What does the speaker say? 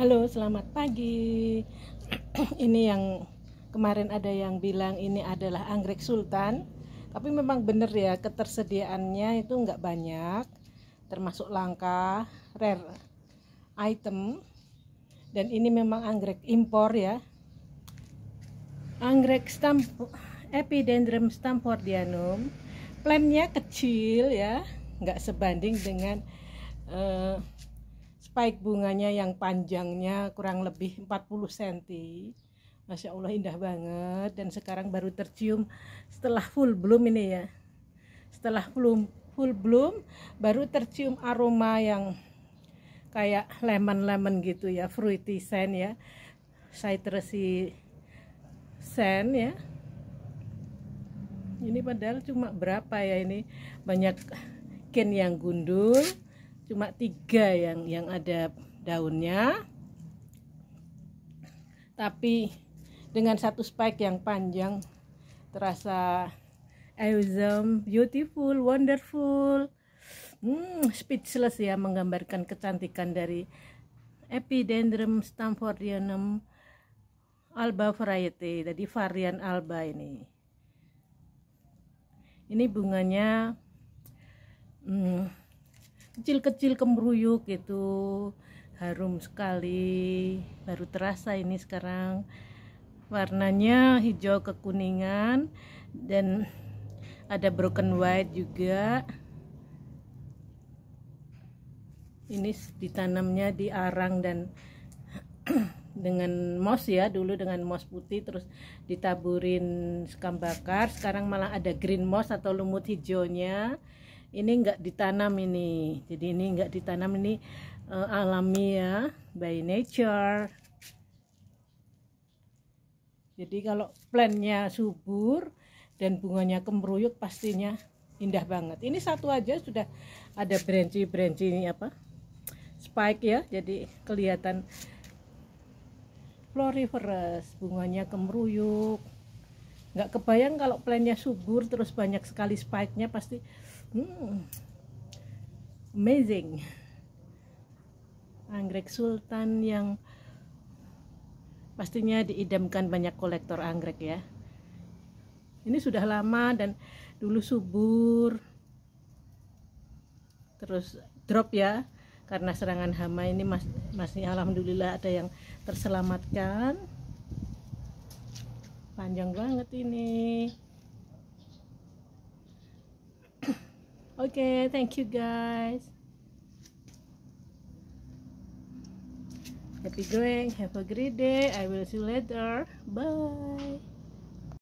Halo, selamat pagi. ini yang kemarin ada yang bilang ini adalah anggrek sultan. Tapi memang benar ya, ketersediaannya itu nggak banyak. Termasuk langka, rare item. Dan ini memang anggrek impor ya. Anggrek stamp Epidendrum stamfordianum. Plannya kecil ya, nggak sebanding dengan uh, spike bunganya yang panjangnya kurang lebih 40 cm Masya Allah indah banget. Dan sekarang baru tercium setelah full bloom ini ya. Setelah full, full bloom baru tercium aroma yang kayak lemon-lemon gitu ya fruity scent ya. Citrusy scent ya. Ini padahal cuma berapa ya ini? Banyak ken yang gundul cuma tiga yang yang ada daunnya. Tapi dengan satu spike yang panjang terasa awesome, beautiful, wonderful. Hmm, speechless ya menggambarkan kecantikan dari Epidendrum stamfordianum alba variety jadi varian alba ini. Ini bunganya hmm, kecil-kecil kemeruyuk gitu. Harum sekali baru terasa ini sekarang. Warnanya hijau kekuningan dan ada broken white juga. Ini ditanamnya di arang dan dengan moss ya dulu dengan moss putih terus ditaburin sekam bakar. Sekarang malah ada green moss atau lumut hijaunya ini enggak ditanam ini. Jadi ini enggak ditanam ini uh, alami ya by nature. Jadi kalau plannya subur dan bunganya kemeruyuk pastinya indah banget. Ini satu aja sudah ada branchi-branchi ini apa spike ya. Jadi kelihatan floriferous bunganya kemeruyuk nggak kebayang kalau plannya subur terus banyak sekali spike-nya pasti hmm, amazing. Anggrek sultan yang pastinya diidamkan banyak kolektor anggrek ya. Ini sudah lama dan dulu subur. Terus drop ya karena serangan hama ini mas, masih alhamdulillah ada yang terselamatkan. Panjang banget ini okay thank you guys. Happy going have a great day. I will see you later. Bye